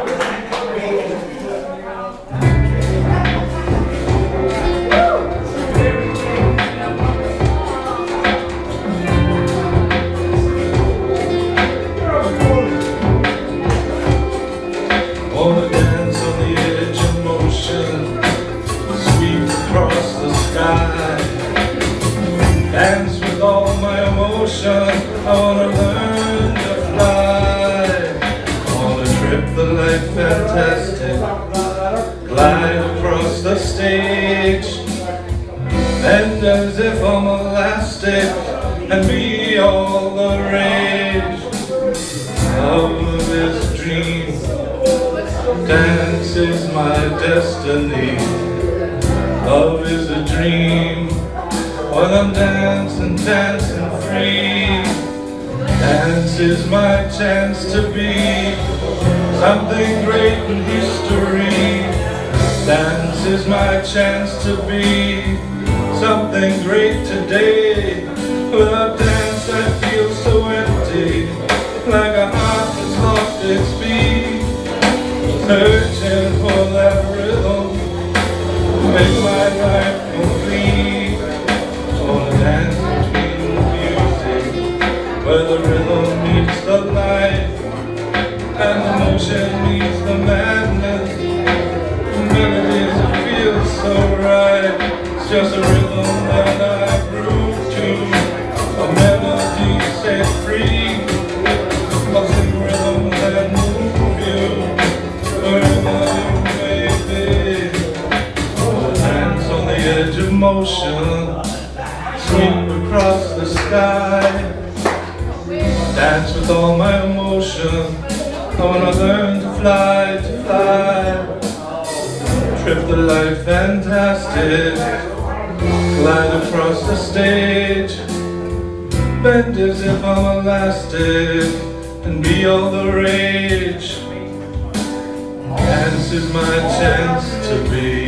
Wanna fantastic, glide across the stage. Bend as if I'm elastic, and be all the rage. Love is dream. Dance is my destiny. Love is a dream. When I'm dancing, dancing free. Dance is my chance to be something great in history. Dance is my chance to be something great today. Motion, sweep across the sky, dance with all my emotion. I wanna learn to fly, to fly, trip the life fantastic, glide across the stage, bend as if I'm elastic, and be all the rage. Dance is my chance to be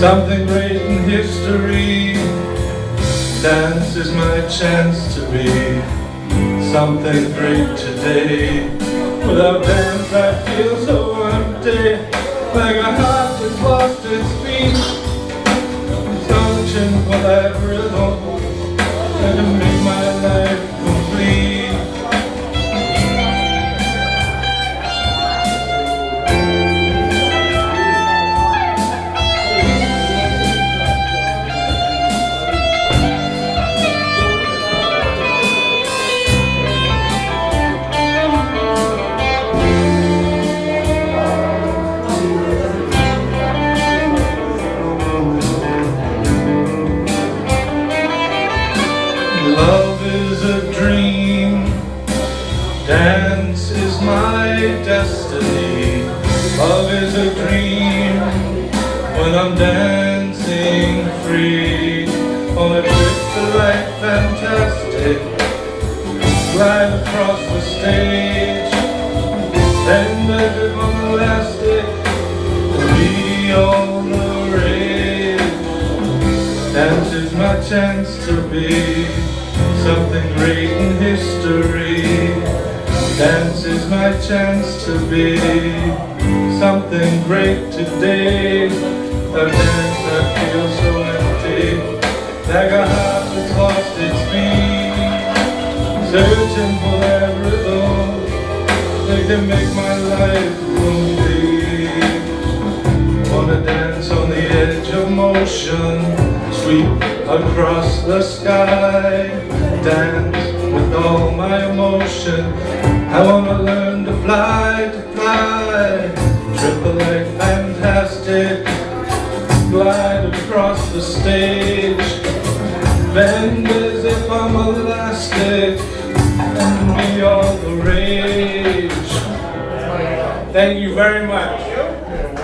something great in history. Dance is my chance to be something great today. Without dance, I feel so empty, like a heart that's lost its beat. That rhythm dance is my destiny. Love is a dream when I'm dancing free on a trip to life fantastic. Glide across the stage, as if I'm elastic, be all the rage. Dance is my chance to be something great in history. Dance is my chance to be something great today. A dance that feels so empty, like a heart that's lost its beat. Searching for that rhythm that can make my life complete. Wanna dance on the edge of motion, sweep across the sky, dance with all my emotion. I wanna learn to fly, to fly, triple A fantastic, glide across the stage, bend as if I'm elastic, and be all the rage. Thank you very much.